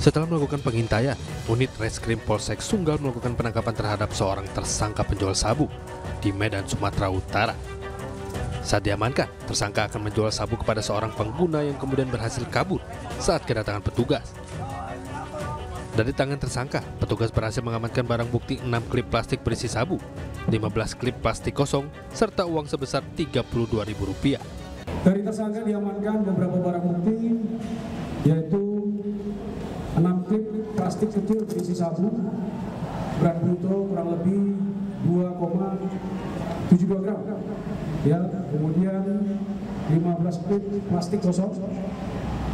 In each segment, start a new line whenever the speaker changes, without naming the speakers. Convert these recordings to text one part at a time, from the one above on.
Setelah melakukan pengintaian, unit Reskrim Polsek Sunggal melakukan penangkapan terhadap seorang tersangka penjual sabu di Medan, Sumatera Utara. Saat diamankan, tersangka akan menjual sabu kepada seorang pengguna yang kemudian berhasil kabur saat kedatangan petugas. Dari tangan tersangka, petugas berhasil mengamankan barang bukti 6 klip plastik berisi sabu, 15 klip plastik kosong, serta uang sebesar Rp32.000.
Dari tersangka diamankan beberapa barang bukti, yaitu 6 klip plastik kecil berisi sabu, berat bruto kurang lebih 2,72 gram. Ya, kemudian 15 klip plastik kosong,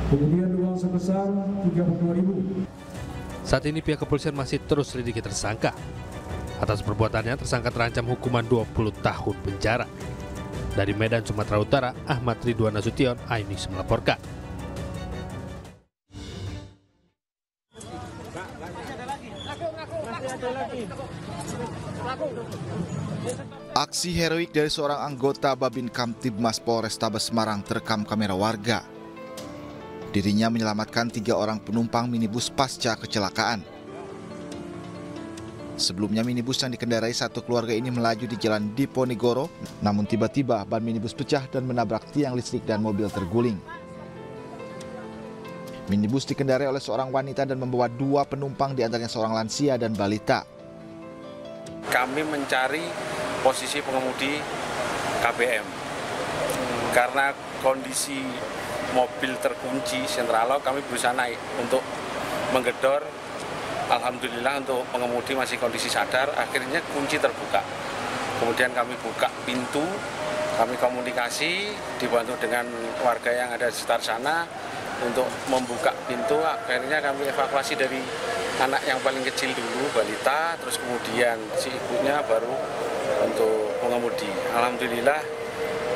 kemudian uang sebesar 32.000.
Saat ini pihak kepolisian masih terus selidiki tersangka. Atas perbuatannya, tersangka terancam hukuman 20 tahun penjara. Dari Medan, Sumatera Utara, Ahmad Ridwan Nasution, Ainis melaporkan.
Aksi heroik dari seorang anggota Babin Kamtibmas Polrestabes Semarang terekam kamera warga. Dirinya menyelamatkan tiga orang penumpang minibus pasca kecelakaan. Sebelumnya minibus yang dikendarai satu keluarga ini melaju di jalan Diponegoro, namun tiba-tiba ban minibus pecah dan menabrak tiang listrik dan mobil terguling. Minibus dikendarai oleh seorang wanita dan membawa dua penumpang di antaranya seorang lansia dan balita.
Kami mencari posisi pengemudi KBM karena kondisi mobil terkunci sentralo kami berusaha naik untuk menggedor. Alhamdulillah untuk pengemudi masih kondisi sadar akhirnya kunci terbuka. Kemudian kami buka pintu kami komunikasi dibantu dengan warga yang ada di sekitar sana untuk membuka pintu. Akhirnya kami evakuasi dari anak yang paling kecil dulu balita terus kemudian si ibunya baru untuk pengemudi Alhamdulillah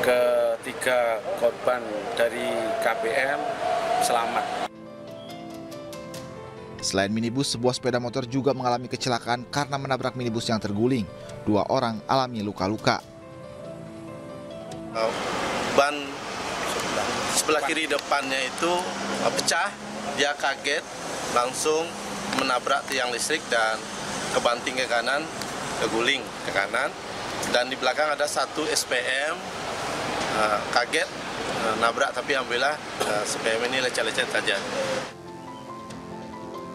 ketiga korban dari KBM selamat.
Selain minibus, sebuah sepeda motor juga mengalami kecelakaan karena menabrak minibus yang terguling. Dua orang alami luka-luka.
Ban sebelah kiri depannya itu pecah, dia kaget, langsung menabrak tiang listrik dan kebanting ke kanan, keguling ke kanan. Dan di belakang ada satu SPM, kaget, nabrak tapi alhamdulillah SPM ini lecet-lecet saja.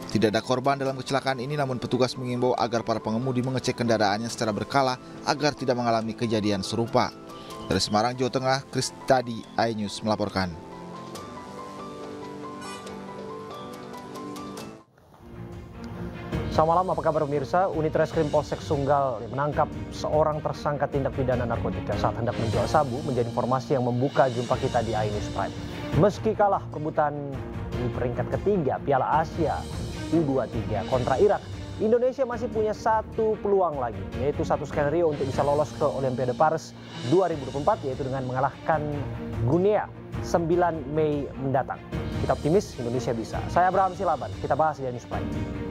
Tidak ada korban dalam kecelakaan ini namun petugas mengimbau agar para pengemudi mengecek kendaraannya secara berkala agar tidak mengalami kejadian serupa. Dari Semarang, Jawa Tengah, Kristadi iNews melaporkan.
Selamat malam, apa kabar pemirsa? Unit Reskrim Polsek Sunggal menangkap seorang tersangka tindak pidana narkotika saat hendak menjual sabu menjadi informasi yang membuka jumpa kita di iNews Prime. Meski kalah perebutan di peringkat ketiga Piala Asia U23 kontra Irak, Indonesia masih punya satu peluang lagi, yaitu satu skenario untuk bisa lolos ke Olimpiade Paris 2024, yaitu dengan mengalahkan Guinea 9 Mei mendatang. Kita optimis Indonesia bisa. Saya Abraham Silaban, kita bahas di News Prime.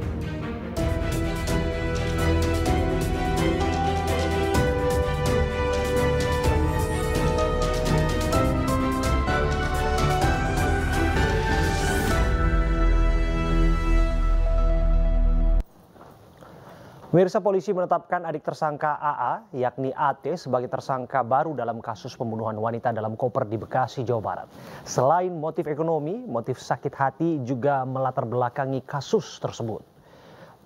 Pemirsa polisi menetapkan adik tersangka AA, yakni AT, sebagai tersangka baru dalam kasus pembunuhan wanita dalam koper di Bekasi, Jawa Barat. Selain motif ekonomi, motif sakit hati juga melatar belakangi kasus tersebut.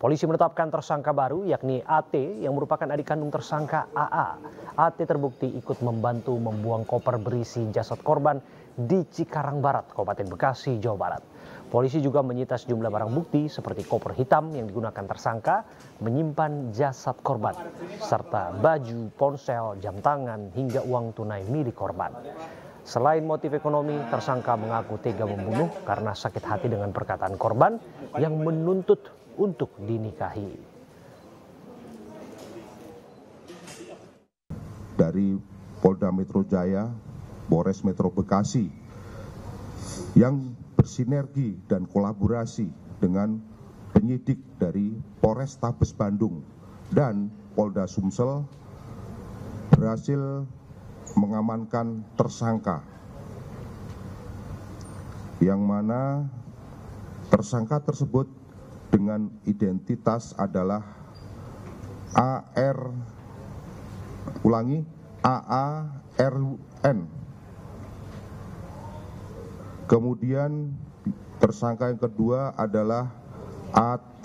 Polisi menetapkan tersangka baru, yakni AT, yang merupakan adik kandung tersangka AA. AT terbukti ikut membantu membuang koper berisi jasad korban di Cikarang Barat, Kabupaten Bekasi, Jawa Barat. Polisi juga menyita sejumlah barang bukti seperti koper hitam yang digunakan tersangka menyimpan jasad korban, serta baju, ponsel, jam tangan, hingga uang tunai milik korban. Selain motif ekonomi, tersangka mengaku tega membunuh karena sakit hati dengan perkataan korban yang menuntut untuk dinikahi.
Dari Polda Metro Jaya, Polres Metro Bekasi, yang bersinergi dan kolaborasi dengan penyidik dari Polres Tabes Bandung dan Polda Sumsel berhasil mengamankan tersangka yang mana Tersangka tersebut dengan identitas adalah AR ulangi AARN. Kemudian tersangka yang kedua adalah AT.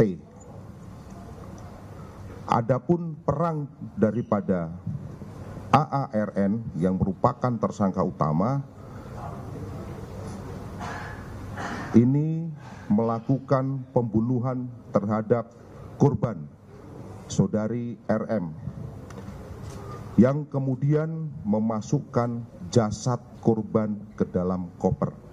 Adapun perang daripada AARN yang merupakan tersangka utama ini melakukan pembunuhan terhadap korban saudari RM yang kemudian memasukkan jasad korban ke dalam koper.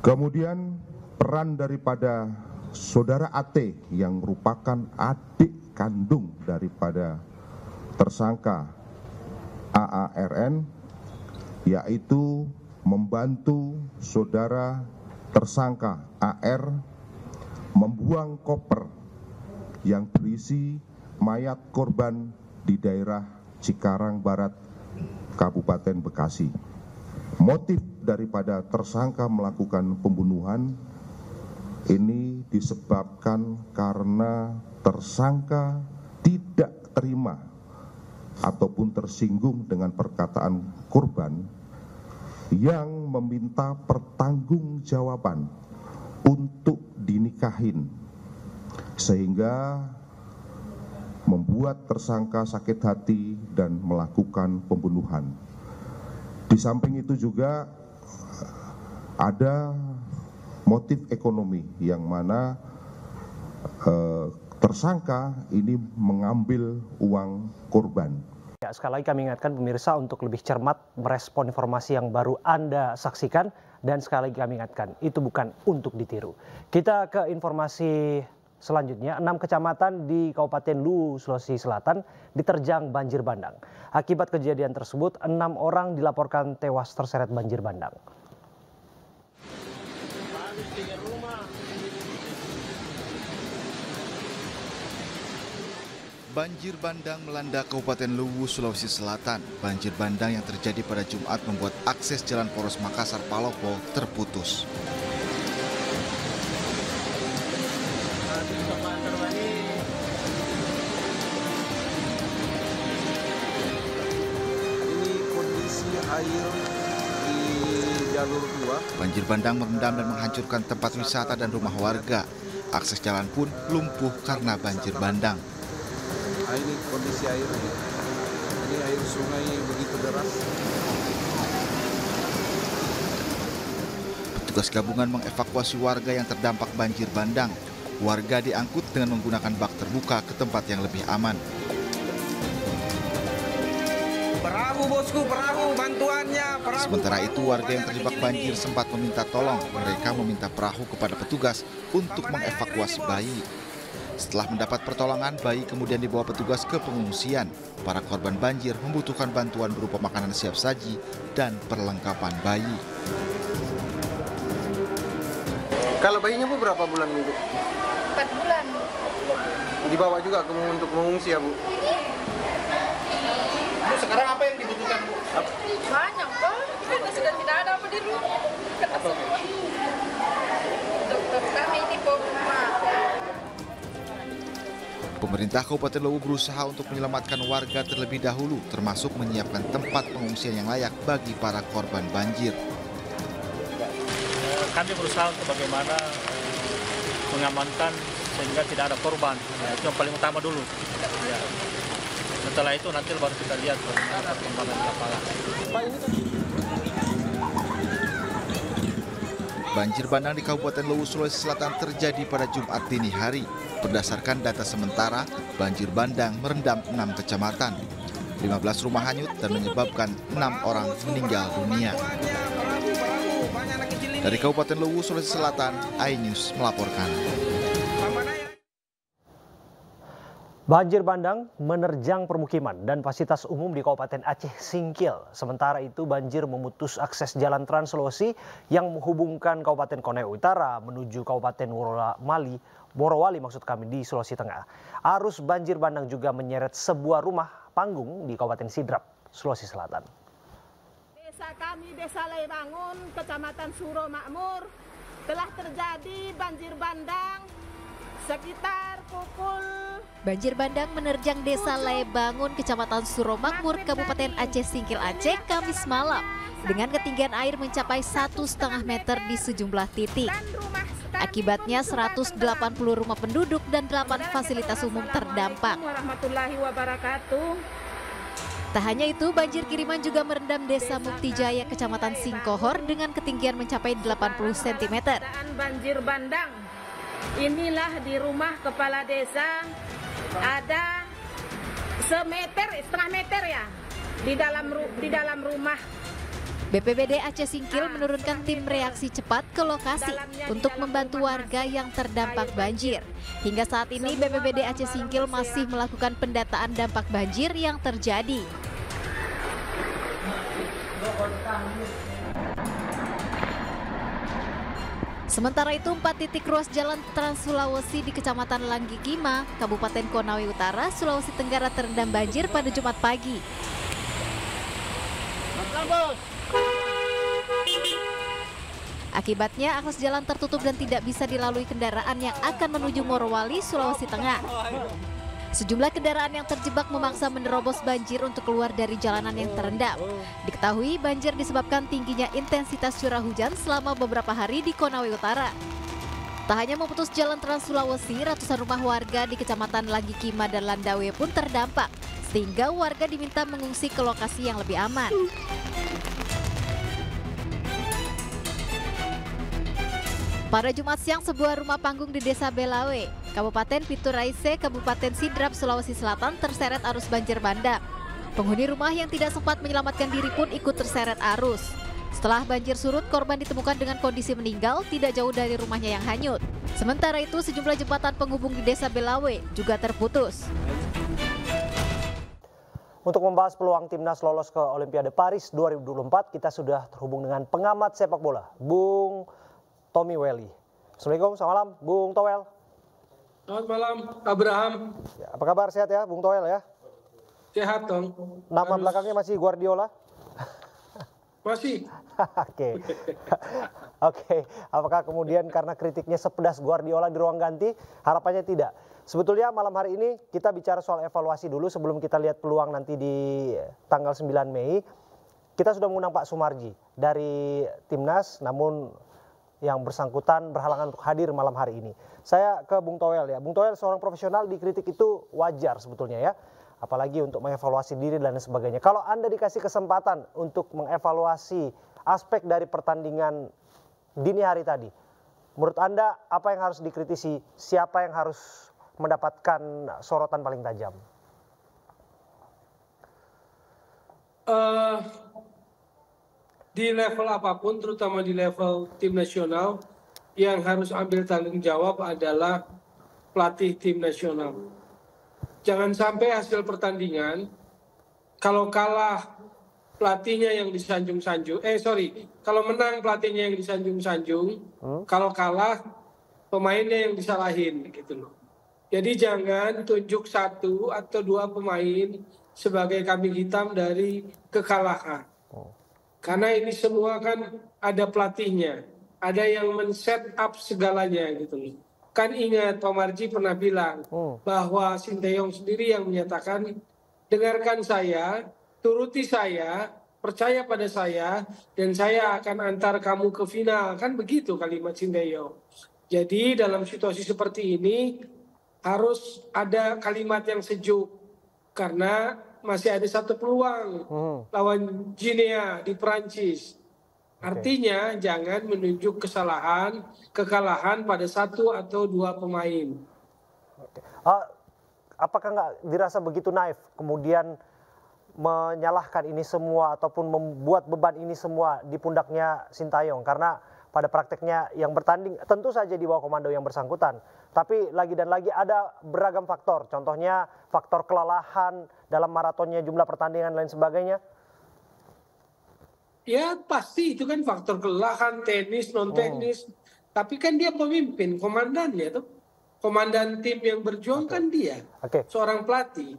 Kemudian peran daripada saudara AT yang merupakan adik kandung daripada tersangka AARN yaitu membantu saudara tersangka AR membuang koper yang berisi mayat korban di daerah Cikarang Barat, Kabupaten Bekasi. Motif daripada tersangka melakukan pembunuhan ini disebabkan karena tersangka tidak terima ataupun tersinggung dengan perkataan korban yang meminta pertanggungjawaban untuk dinikahin sehingga membuat tersangka sakit hati dan melakukan pembunuhan. Di samping itu juga ada motif ekonomi yang mana eh, tersangka ini mengambil uang korban.
Ya, sekali lagi kami ingatkan pemirsa untuk lebih cermat merespon informasi yang baru Anda saksikan dan sekali lagi kami ingatkan itu bukan untuk ditiru. Kita ke informasi Selanjutnya, enam kecamatan di Kabupaten Luwu, Sulawesi Selatan diterjang banjir bandang. Akibat kejadian tersebut, enam orang dilaporkan tewas terseret banjir bandang.
Banjir bandang melanda Kabupaten Luwu, Sulawesi Selatan. Banjir bandang yang terjadi pada Jumat membuat akses jalan poros Makassar Palopo terputus.
air di jalur 2.
Banjir bandang merendam dan menghancurkan tempat wisata dan rumah warga. Akses jalan pun lumpuh karena banjir bandang.
Nah, ini kondisi air. Ini air sungai begitu deras.
Petugas gabungan mengevakuasi warga yang terdampak banjir bandang. Warga diangkut dengan menggunakan bak terbuka ke tempat yang lebih aman.
Perahu bosku, perahu bantuannya. Perahu,
Sementara itu warga yang terjebak banjir
ini.
sempat meminta tolong. Mereka meminta perahu kepada petugas untuk mengevakuasi bayi. Setelah mendapat pertolongan, bayi kemudian dibawa petugas ke pengungsian. Para korban banjir membutuhkan bantuan berupa makanan siap saji dan perlengkapan bayi.
Kalau bayinya bu berapa bulan bu?
empat bulan
Dibawa juga ke untuk mengungsi ya bu? Sekarang apa yang dibutuhkan bu?
banyak kok karena sudah tidak ada apa di rumah semua dokter kami di rumah
Pemerintah Kabupaten Luwu berusaha untuk menyelamatkan warga terlebih dahulu, termasuk menyiapkan tempat pengungsian yang layak bagi para korban banjir.
Eh, kami berusaha untuk bagaimana eh, mengamankan sehingga tidak ada korban. Ya, itu yang paling utama dulu. Ya. Setelah itu nanti baru kita lihat bagaimana perkembangan kapal.
Banjir bandang di Kabupaten Luwu, Sulawesi Selatan terjadi pada Jumat dini hari. Berdasarkan data sementara, banjir bandang merendam 6 kecamatan. 15 rumah hanyut dan menyebabkan 6 orang meninggal dunia. Dari Kabupaten Luwu, Sulawesi Selatan, iNews melaporkan.
Banjir bandang menerjang permukiman dan fasilitas umum di Kabupaten Aceh Singkil. Sementara itu banjir memutus akses jalan Trans Sulawesi yang menghubungkan Kabupaten Koneo Utara menuju Kabupaten Morowali, Morowali maksud kami di Sulawesi Tengah. Arus banjir bandang juga menyeret sebuah rumah panggung di Kabupaten Sidrap, Sulawesi Selatan.
desa kami, Desa Lebangun, Kecamatan Suro Makmur, telah terjadi banjir bandang sekitar pukul
Banjir bandang menerjang desa Lebangun, Kecamatan Suromakmur, Kabupaten Aceh Singkil Aceh, Kamis malam. Dengan ketinggian air mencapai satu setengah meter di sejumlah titik. Akibatnya 180 rumah penduduk dan 8 fasilitas umum terdampak. Tak hanya itu, banjir kiriman juga merendam desa Muktijaya, Kecamatan Singkohor dengan ketinggian mencapai 80 cm.
Banjir bandang. Inilah di rumah kepala desa. Ada semeter setengah meter ya di dalam di dalam rumah.
BPBD Aceh Singkil menurunkan tim reaksi cepat ke lokasi untuk membantu warga yang terdampak banjir. Hingga saat ini BPBD Aceh Singkil masih melakukan pendataan dampak banjir yang terjadi. Sementara itu, empat titik ruas jalan Trans Sulawesi di Kecamatan Langgikima, Kabupaten Konawe Utara, Sulawesi Tenggara terendam banjir pada Jumat pagi. Akibatnya akses jalan tertutup dan tidak bisa dilalui kendaraan yang akan menuju Morowali, Sulawesi Tengah. Sejumlah kendaraan yang terjebak memaksa menerobos banjir untuk keluar dari jalanan yang terendam. Diketahui banjir disebabkan tingginya intensitas curah hujan selama beberapa hari di Konawe Utara. Tak hanya memutus jalan Trans Sulawesi, ratusan rumah warga di Kecamatan Lagikima dan Landawe pun terdampak, sehingga warga diminta mengungsi ke lokasi yang lebih aman. Pada Jumat siang, sebuah rumah panggung di Desa Belawe, Kabupaten Pituraise, Kabupaten Sidrap, Sulawesi Selatan terseret arus banjir bandang. Penghuni rumah yang tidak sempat menyelamatkan diri pun ikut terseret arus. Setelah banjir surut, korban ditemukan dengan kondisi meninggal tidak jauh dari rumahnya yang hanyut. Sementara itu, sejumlah jembatan penghubung di Desa Belawe juga terputus.
Untuk membahas peluang timnas lolos ke Olimpiade Paris 2024, kita sudah terhubung dengan pengamat sepak bola, Bung Tommy Welly. Assalamualaikum, selamat malam, Bung Towel.
Selamat malam, Abraham.
Ya, apa kabar? Sehat ya, Bung Towel ya?
Sehat dong.
Nama
Harus-
belakangnya masih Guardiola?
Masih.
Oke. Oke, apakah kemudian karena kritiknya sepedas Guardiola di ruang ganti, harapannya tidak. Sebetulnya malam hari ini kita bicara soal evaluasi dulu sebelum kita lihat peluang nanti di tanggal 9 Mei. Kita sudah mengundang Pak Sumarji dari Timnas, namun yang bersangkutan berhalangan untuk hadir malam hari ini. Saya ke Bung Toel ya. Bung Toel seorang profesional dikritik itu wajar sebetulnya ya. Apalagi untuk mengevaluasi diri dan sebagainya. Kalau Anda dikasih kesempatan untuk mengevaluasi aspek dari pertandingan dini hari tadi, menurut Anda apa yang harus dikritisi? Siapa yang harus mendapatkan sorotan paling tajam?
Eh, di level apa pun, terutama di level tim nasional, yang harus ambil tanggung jawab adalah pelatih tim nasional. Jangan sampai hasil pertandingan, kalau kalah pelatihnya yang disanjung-sanjung, eh sorry, kalau menang pelatihnya yang disanjung-sanjung, kalau kalah pemainnya yang disalahin gitu loh. Jadi jangan tunjuk satu atau dua pemain sebagai kambing hitam dari kekalahan. Karena ini semua kan ada pelatihnya, ada yang men-set up segalanya gitu loh. Kan ingat Pak Marji pernah bilang bahwa Sinteyong sendiri yang menyatakan dengarkan saya, turuti saya, percaya pada saya, dan saya akan antar kamu ke final. Kan begitu kalimat Sinteyong. Jadi dalam situasi seperti ini harus ada kalimat yang sejuk karena masih ada satu peluang lawan Guinea di Prancis. Artinya jangan menunjuk kesalahan, kekalahan pada satu atau dua pemain.
Ah, apakah nggak dirasa begitu naif kemudian menyalahkan ini semua ataupun membuat beban ini semua di pundaknya Sintayong karena pada prakteknya yang bertanding tentu saja di bawah komando yang bersangkutan tapi lagi dan lagi ada beragam faktor contohnya faktor kelelahan dalam maratonnya jumlah pertandingan dan lain sebagainya
Ya pasti itu kan faktor kelelahan, teknis, non teknis. Tapi kan dia pemimpin, komandannya tuh. Komandan tim yang berjuang kan dia,
Oke.
seorang pelatih.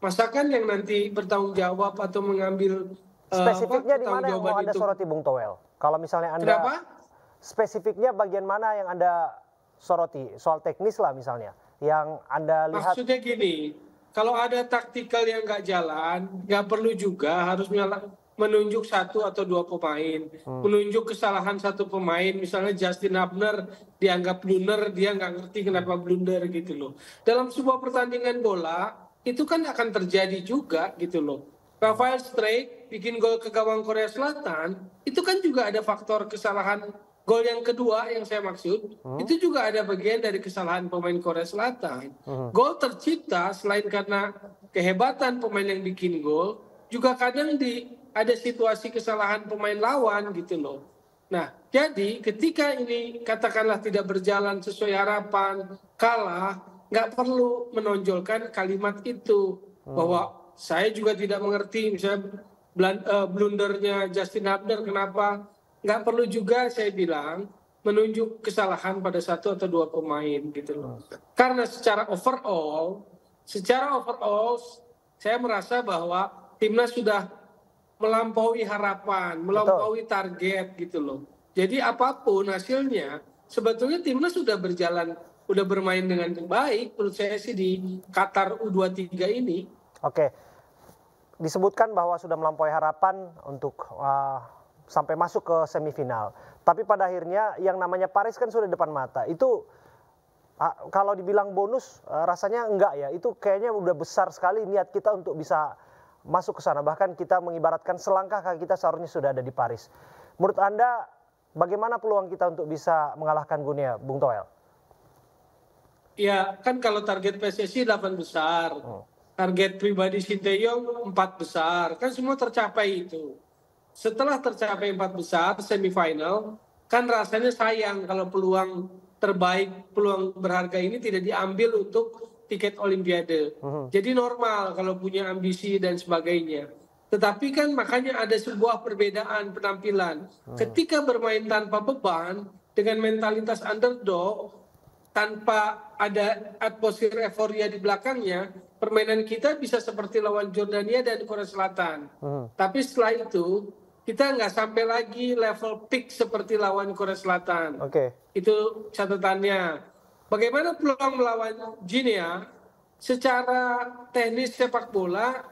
Masakan yang nanti bertanggung jawab atau mengambil
Spesifiknya di mana yang mau Anda soroti Bung Towel? Kalau misalnya Anda
Kenapa?
spesifiknya bagian mana yang Anda soroti? Soal teknis lah misalnya yang Anda lihat
Maksudnya gini, kalau ada taktikal yang nggak jalan, nggak perlu juga harus menunjuk satu atau dua pemain,
Hmm.
menunjuk kesalahan satu pemain, misalnya Justin Abner dianggap blunder, dia nggak ngerti kenapa blunder gitu loh. Dalam sebuah pertandingan bola itu kan akan terjadi juga gitu loh. Rafael Straight bikin gol ke gawang Korea Selatan, itu kan juga ada faktor kesalahan gol yang kedua yang saya maksud, itu juga ada bagian dari kesalahan pemain Korea Selatan. Gol tercipta selain karena kehebatan pemain yang bikin gol, juga kadang di ada situasi kesalahan pemain lawan gitu loh. Nah, jadi ketika ini katakanlah tidak berjalan sesuai harapan, kalah, nggak perlu menonjolkan kalimat itu bahwa saya juga tidak mengerti misalnya eh, blundernya Justin Abner kenapa nggak perlu juga saya bilang menunjuk kesalahan pada satu atau dua pemain gitu loh. Karena secara overall, secara overall saya merasa bahwa timnas sudah melampaui harapan, melampaui target gitu loh. Jadi apa pun hasilnya, sebetulnya timnas sudah berjalan, sudah bermain dengan baik menurut saya sih di Qatar U23 ini.
Oke. Disebutkan bahwa sudah melampaui harapan untuk uh, sampai masuk ke semifinal. Tapi pada akhirnya yang namanya Paris kan sudah depan mata. Itu uh, kalau dibilang bonus uh, rasanya enggak ya. Itu kayaknya udah besar sekali niat kita untuk bisa masuk ke sana. Bahkan kita mengibaratkan selangkah kaki kita seharusnya sudah ada di Paris. Menurut Anda bagaimana peluang kita untuk bisa mengalahkan Guinea, Bung Toel?
Ya, kan kalau target PSSI 8 besar. Target pribadi Sinteyong 4 besar. Kan semua tercapai itu. Setelah tercapai 4 besar, semifinal, kan rasanya sayang kalau peluang terbaik, peluang berharga ini tidak diambil untuk tiket Olimpiade. Jadi normal kalau punya ambisi dan sebagainya. Tetapi kan makanya ada sebuah perbedaan penampilan. Ketika bermain tanpa beban, dengan mentalitas underdog, tanpa ada atmosfer euforia di belakangnya, permainan kita bisa seperti lawan Jordania dan Korea Selatan. Tapi setelah itu, kita nggak sampai lagi level peak seperti lawan Korea Selatan.
Oke.
Itu catatannya. Bagaimana peluang melawan Guinea? Secara teknis sepak bola,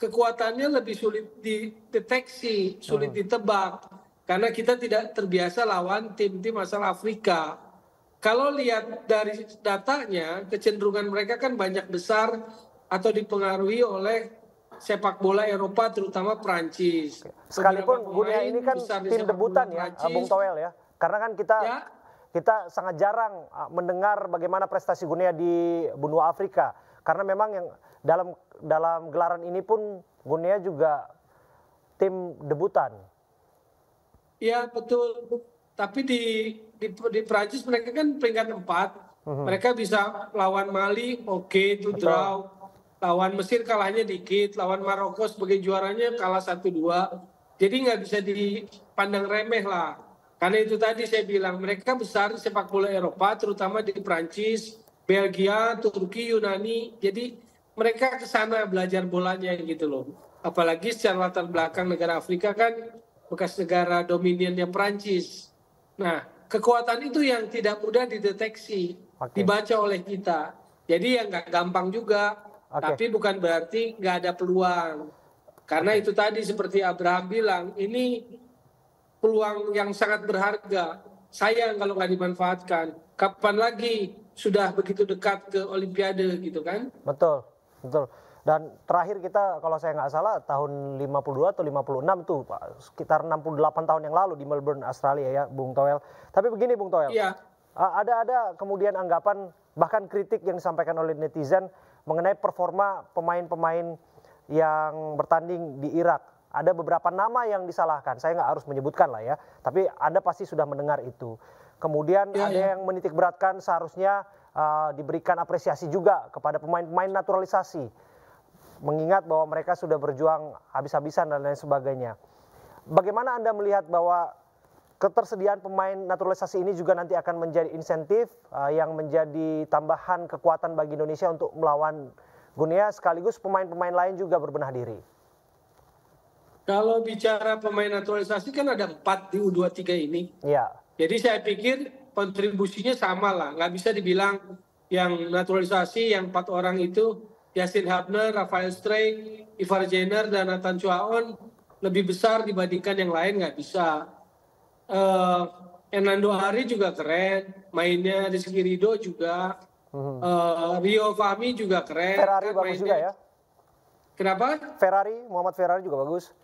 kekuatannya lebih sulit dideteksi, sulit ditebak. Karena kita tidak terbiasa lawan tim-tim asal Afrika. Kalau lihat dari datanya, kecenderungan mereka kan banyak besar atau dipengaruhi oleh sepak bola Eropa, terutama Prancis.
Sekalipun
pemain
ini kan tim debutan ya,
Prancis.
Bung Toel ya. Karena kan kita
Ya.
kita sangat jarang uh, mendengar bagaimana prestasi Guinea di benua Afrika. Karena memang yang dalam dalam gelaran ini pun Guinea juga tim debutan.
Iya betul. Tapi di di, di Prancis mereka kan peringkat empat. Mereka bisa lawan Mali, oke itu draw. Lawan Mesir kalahnya dikit. Lawan Maroko sebagai juaranya kalah 1-2. Jadi nggak bisa dipandang remeh lah. Karena itu tadi saya bilang mereka besar di sepak bola Eropa, terutama di Prancis, Belgia, Turki, Yunani. Jadi mereka ke sana belajar bolanya gitu loh. Apalagi secara latar belakang negara Afrika kan bekas negara dominiannya Prancis. Nah, kekuatan itu yang tidak mudah dideteksi, dibaca oleh kita. Jadi yang nggak gampang juga, tapi bukan berarti nggak ada peluang. Karena itu tadi seperti Abraham bilang, ini peluang yang sangat berharga. Sayang kalau nggak dimanfaatkan. Kapan lagi sudah begitu dekat ke Olimpiade gitu kan?
Betul, betul. Dan terakhir kita kalau saya nggak salah tahun 52 atau 56 tuh Pak, sekitar 68 tahun yang lalu di Melbourne, Australia ya, Bung Toel. Tapi begini Bung Toel.
Iya.
A- Ada ada kemudian anggapan bahkan kritik yang disampaikan oleh netizen mengenai performa pemain-pemain yang bertanding di Irak. Ada beberapa nama yang disalahkan. Saya nggak harus menyebutkan lah ya. Tapi Anda pasti sudah mendengar itu. Kemudian
Ya,
ada
ya.
yang menitik beratkan seharusnya uh, diberikan apresiasi juga kepada pemain-pemain naturalisasi. Mengingat bahwa mereka sudah berjuang habis-habisan dan lain sebagainya. Bagaimana Anda melihat bahwa ketersediaan pemain naturalisasi ini juga nanti akan menjadi insentif uh, yang menjadi tambahan kekuatan bagi Indonesia untuk melawan Guinea sekaligus pemain-pemain lain juga berbenah diri.
Kalau bicara pemain naturalisasi kan ada empat di U23 ini.
Iya.
Jadi saya pikir kontribusinya sama lah. Nggak bisa dibilang yang naturalisasi yang empat orang itu Yasin Habner, Rafael Strey, Ivar Jenner, dan Nathan Chuaon lebih besar dibandingkan yang lain nggak bisa. Uh, Hernando Hari juga keren, mainnya Rizky Rido juga, uh, Rio Fahmi juga keren.
Ferrari
kan
bagus
mainnya.
juga ya.
Kenapa?
Ferrari, Muhammad Ferrari juga bagus.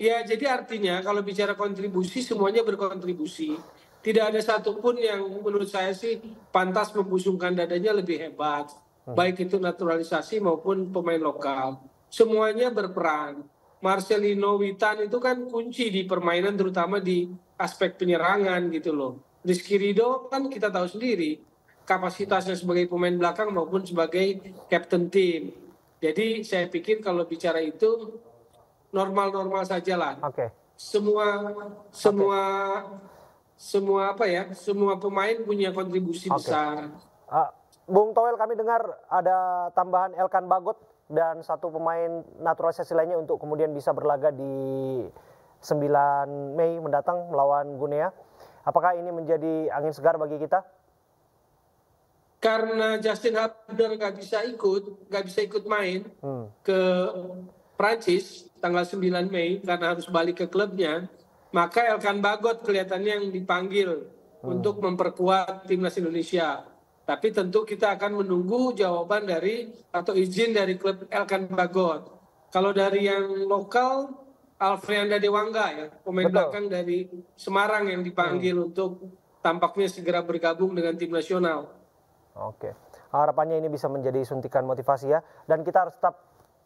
Ya, jadi artinya kalau bicara kontribusi semuanya berkontribusi. Tidak ada satupun yang menurut saya sih pantas membusungkan dadanya lebih hebat. Baik itu naturalisasi maupun pemain lokal. Semuanya berperan. Marcelino Witan itu kan kunci di permainan terutama di aspek penyerangan gitu loh. Rizky Rido kan kita tahu sendiri kapasitasnya sebagai pemain belakang maupun sebagai captain tim. Jadi saya pikir kalau bicara itu normal-normal saja lah.
Oke.
Semua semua semua apa ya? Semua pemain punya kontribusi
Oke.
besar.
Ah, Bung Toel kami dengar ada tambahan Elkan Bagot dan satu pemain naturalisasi lainnya untuk kemudian bisa berlaga di 9 Mei mendatang melawan Gunea. Apakah ini menjadi angin segar bagi kita?
Karena Justin Hubner nggak bisa ikut, nggak bisa ikut main
Hmm.
ke Prancis tanggal 9 Mei karena harus balik ke klubnya, maka Elkan Bagot kelihatannya yang dipanggil untuk memperkuat timnas Indonesia. Tapi tentu kita akan menunggu jawaban dari atau izin dari klub Elkan Bagot. Kalau dari yang lokal, Alfreanda Dewangga ya, pemain
Betul.
belakang dari Semarang yang dipanggil untuk tampaknya segera bergabung dengan tim nasional.
Oke. Harapannya ini bisa menjadi suntikan motivasi ya. Dan kita harus tetap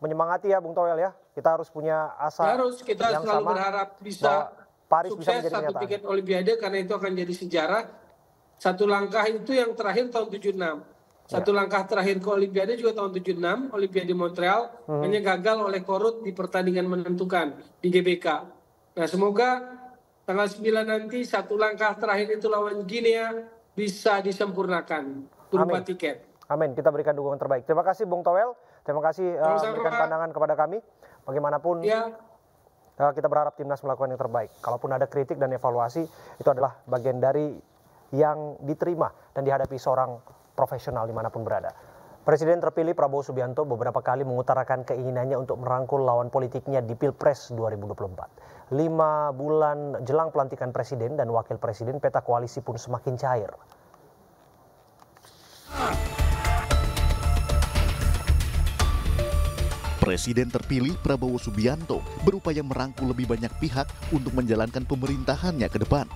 menyemangati ya Bung Toel ya. Kita harus punya asa
Harus kita
yang
selalu
sama
berharap bisa
Paris bisa
sukses
menjadi
satu
kenyataan.
tiket Olimpiade karena itu akan jadi sejarah. Satu langkah itu yang terakhir tahun 76. Satu
Ya.
langkah terakhir ke Olimpiade juga tahun 76, Olimpiade Montreal
Hmm.
hanya gagal oleh Korut di pertandingan menentukan di GBK. Nah, semoga tanggal 9 nanti satu langkah terakhir itu lawan Guinea bisa disempurnakan berupa
Amin.
tiket.
Amin. Kita berikan dukungan terbaik. Terima kasih Bung Toel. Terima kasih uh, memberikan pandangan kepada kami. Bagaimanapun
Ya,
uh, kita berharap timnas melakukan yang terbaik. Kalaupun ada kritik dan evaluasi, itu adalah bagian dari yang diterima dan dihadapi seorang profesional di mana pun berada. Presiden terpilih Prabowo Subianto beberapa kali mengutarakan keinginannya untuk merangkul lawan politiknya di Pilpres 2024. Lima bulan jelang pelantikan presiden dan wakil presiden, peta koalisi pun semakin cair.
Presiden terpilih Prabowo Subianto berupaya merangkul lebih banyak pihak untuk menjalankan pemerintahannya ke depan.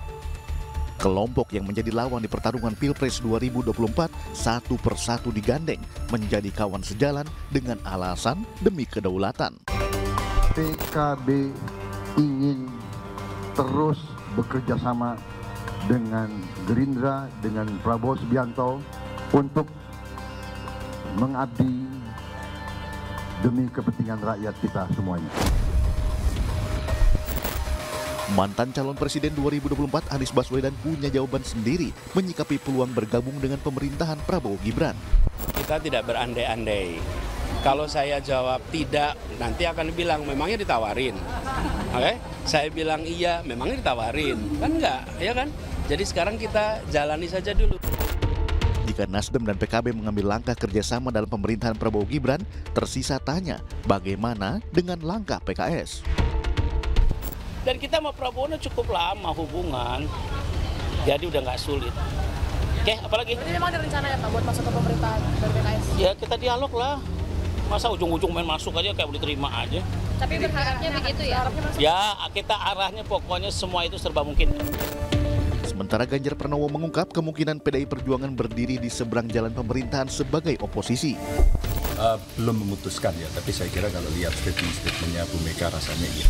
Kelompok yang menjadi lawan di pertarungan Pilpres 2024 satu persatu digandeng menjadi kawan sejalan dengan alasan demi kedaulatan.
PKB ingin terus bekerja sama dengan Gerindra, dengan Prabowo Subianto untuk mengabdi demi kepentingan rakyat kita semuanya.
Mantan calon presiden 2024 Anies Baswedan punya jawaban sendiri menyikapi peluang bergabung dengan pemerintahan Prabowo Gibran.
Kita tidak berandai-andai. Kalau saya jawab tidak, nanti akan bilang memangnya ditawarin. Oke? Saya bilang iya, memangnya ditawarin. Kan enggak, ya kan? Jadi sekarang kita jalani saja dulu.
Jika Nasdem dan PKB mengambil langkah kerjasama dalam pemerintahan Prabowo Gibran, tersisa tanya bagaimana dengan langkah PKS.
Dan kita sama Prabowo cukup lama hubungan. Jadi udah nggak sulit. Oke, apalagi?
Jadi memang ada rencana ya Pak buat masuk ke pemerintahan dari PKS?
Ya kita dialog lah. Masa ujung-ujung main masuk aja kayak boleh terima aja.
Tapi berharapnya begitu ya?
Ya kita arahnya pokoknya semua itu serba mungkin.
Sementara Ganjar Pranowo mengungkap kemungkinan PDI Perjuangan berdiri di seberang jalan pemerintahan sebagai oposisi.
Uh, belum memutuskan ya, tapi saya kira kalau lihat statement-statementnya Bu Mega rasanya iya.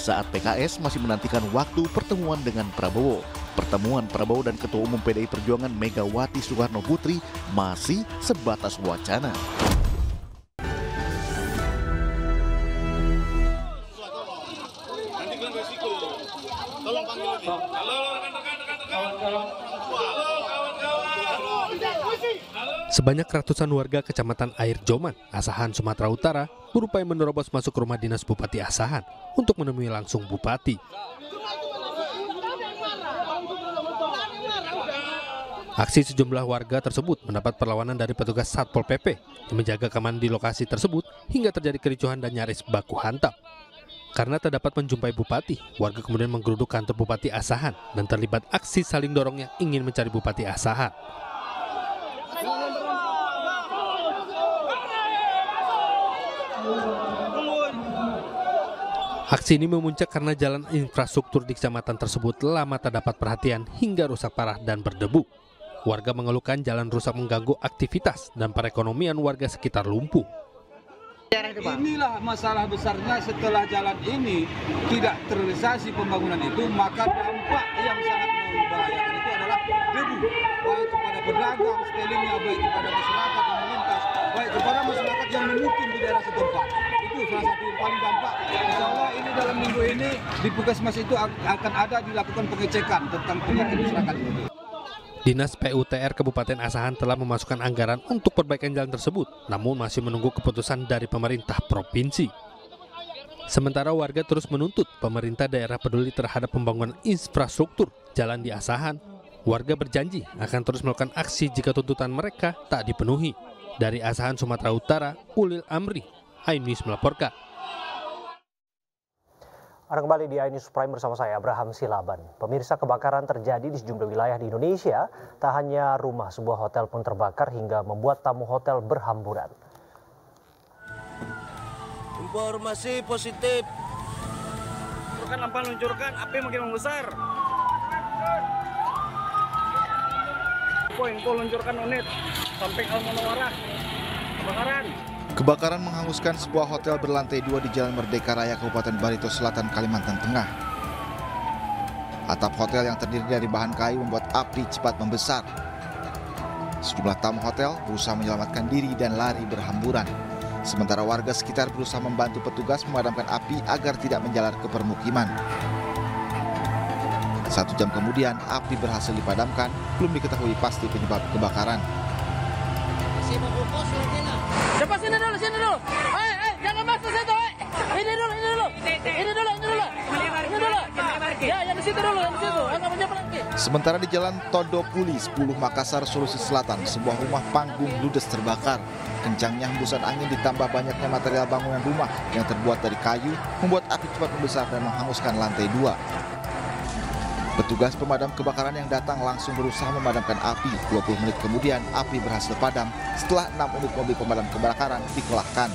Saat PKS masih menantikan waktu pertemuan dengan Prabowo. Pertemuan Prabowo dan Ketua Umum PDI Perjuangan Megawati Soekarno Putri masih sebatas wacana.
Sebanyak ratusan warga Kecamatan Air Joman, Asahan, Sumatera Utara berupaya menerobos masuk rumah dinas Bupati Asahan untuk menemui langsung Bupati. Aksi sejumlah warga tersebut mendapat perlawanan dari petugas Satpol PP yang menjaga keamanan di lokasi tersebut hingga terjadi kericuhan dan nyaris baku hantam. Karena tak dapat menjumpai bupati, warga kemudian menggeruduk kantor Bupati Asahan dan terlibat aksi saling dorong yang ingin mencari Bupati Asahan. Aksi ini memuncak karena jalan infrastruktur di kecamatan tersebut lama tak dapat perhatian hingga rusak parah dan berdebu. Warga mengeluhkan jalan rusak mengganggu aktivitas dan perekonomian warga sekitar lumpuh.
Inilah masalah besarnya setelah jalan ini tidak terrealisasi pembangunan itu, maka dampak yang sangat membahayakan itu adalah debu, baik kepada pedagang sekelilingnya, baik kepada masyarakat baik kepada masyarakat yang memukim di daerah setempat. Itu salah satu yang paling dampak. Insya Allah ini dalam minggu ini di Puskesmas itu akan ada dilakukan pengecekan tentang penyakit masyarakat itu.
Dinas PUTR Kabupaten Asahan telah memasukkan anggaran untuk perbaikan jalan tersebut, namun masih menunggu keputusan dari pemerintah provinsi. Sementara warga terus menuntut pemerintah daerah peduli terhadap pembangunan infrastruktur jalan di Asahan. Warga berjanji akan terus melakukan aksi jika tuntutan mereka tak dipenuhi. Dari Asahan, Sumatera Utara, Ulil Amri, Ainis melaporkan.
Anda kembali di iNews Prime bersama saya Abraham Silaban. Pemirsa kebakaran terjadi di sejumlah wilayah di Indonesia. Tak hanya rumah, sebuah hotel pun terbakar hingga membuat tamu hotel berhamburan.
Informasi positif.
Luncurkan lampa luncurkan, api makin membesar. Luncurkan unit Almanowara. Kebakaran.
Kebakaran menghanguskan sebuah hotel berlantai dua di Jalan Merdeka Raya, Kabupaten Barito Selatan, Kalimantan Tengah. Atap hotel yang terdiri dari bahan kayu membuat api cepat membesar. Sejumlah tamu hotel berusaha menyelamatkan diri dan lari berhamburan. Sementara warga sekitar berusaha membantu petugas memadamkan api agar tidak menjalar ke permukiman. Satu jam kemudian, api berhasil dipadamkan, belum diketahui pasti penyebab kebakaran.
Cepat sini dulu, sini dulu. Jangan masuk situ. Ini dulu, ini dulu. Ini dulu, ini dulu. Ini dulu. Ya, yang di situ dulu, yang di situ.
Sementara di Jalan Todopuli, 10 Makassar, Sulawesi Selatan, sebuah rumah panggung ludes terbakar. Kencangnya hembusan angin ditambah banyaknya material bangunan rumah yang terbuat dari kayu membuat api cepat membesar dan menghanguskan lantai dua. Petugas pemadam kebakaran yang datang langsung berusaha memadamkan api. 20 menit kemudian, api berhasil padam setelah 6 unit mobil pemadam kebakaran dikelahkan.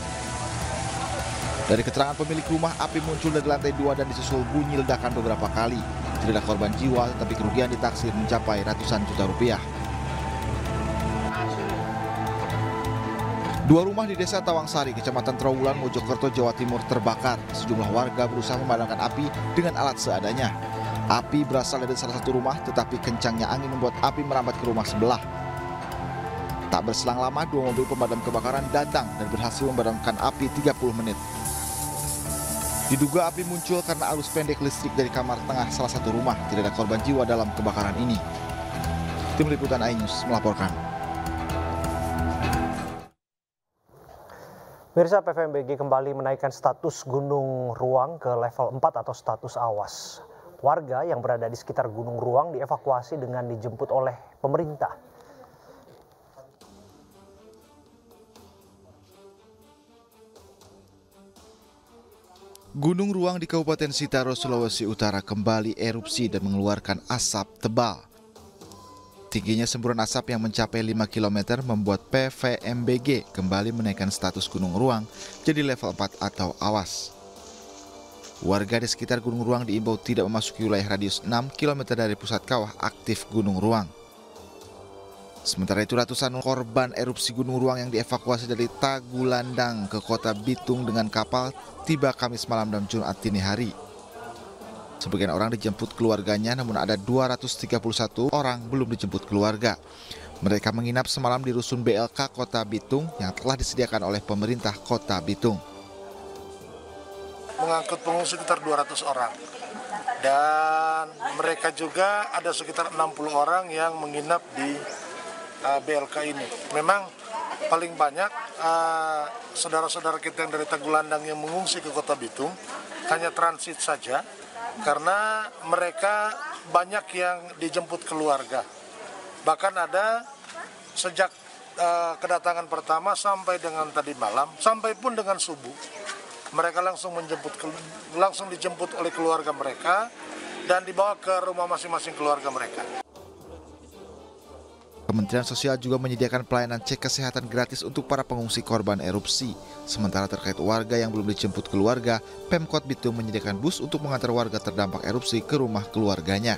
Dari keterangan pemilik rumah, api muncul dari lantai 2 dan disusul bunyi ledakan beberapa kali. Tidak korban jiwa, tetapi kerugian ditaksir mencapai ratusan juta rupiah. Dua rumah di desa Tawangsari, Kecamatan Trawulan, Mojokerto, Jawa Timur terbakar. Sejumlah warga berusaha memadamkan api dengan alat seadanya. Api berasal dari salah satu rumah, tetapi kencangnya angin membuat api merambat ke rumah sebelah. Tak berselang lama, dua mobil pemadam kebakaran datang dan berhasil memadamkan api 30 menit. Diduga api muncul karena arus pendek listrik dari kamar tengah salah satu rumah. Tidak ada korban jiwa dalam kebakaran ini. Tim Liputan iNews melaporkan.
Mirsa PVMBG kembali menaikkan status Gunung Ruang ke level 4 atau status awas. Warga yang berada di sekitar Gunung Ruang dievakuasi dengan dijemput oleh pemerintah.
Gunung Ruang di Kabupaten Sitaro, Sulawesi Utara kembali erupsi dan mengeluarkan asap tebal. Tingginya semburan asap yang mencapai 5 km membuat PVMBG kembali menaikkan status Gunung Ruang jadi level 4 atau awas. Warga di sekitar Gunung Ruang diimbau tidak memasuki wilayah radius 6 km dari pusat kawah aktif Gunung Ruang. Sementara itu ratusan korban erupsi Gunung Ruang yang dievakuasi dari Tagulandang ke kota Bitung dengan kapal tiba Kamis malam dan Jumat dini hari. Sebagian orang dijemput keluarganya namun ada 231 orang belum dijemput keluarga. Mereka menginap semalam di rusun BLK Kota Bitung yang telah disediakan oleh pemerintah Kota Bitung.
Mengangkut pengungsi sekitar 200 orang. Dan mereka juga ada sekitar 60 orang yang menginap di uh, BLK ini. Memang paling banyak uh, saudara-saudara kita yang dari Tagulandang yang mengungsi ke Kota Bitung hanya transit saja karena mereka banyak yang dijemput keluarga. Bahkan ada sejak uh, kedatangan pertama sampai dengan tadi malam, sampai pun dengan subuh, mereka langsung menjemput langsung dijemput oleh keluarga mereka dan dibawa ke rumah masing-masing keluarga mereka.
Kementerian Sosial juga menyediakan pelayanan cek kesehatan gratis untuk para pengungsi korban erupsi. Sementara terkait warga yang belum dijemput keluarga, Pemkot Bitung menyediakan bus untuk mengantar warga terdampak erupsi ke rumah keluarganya.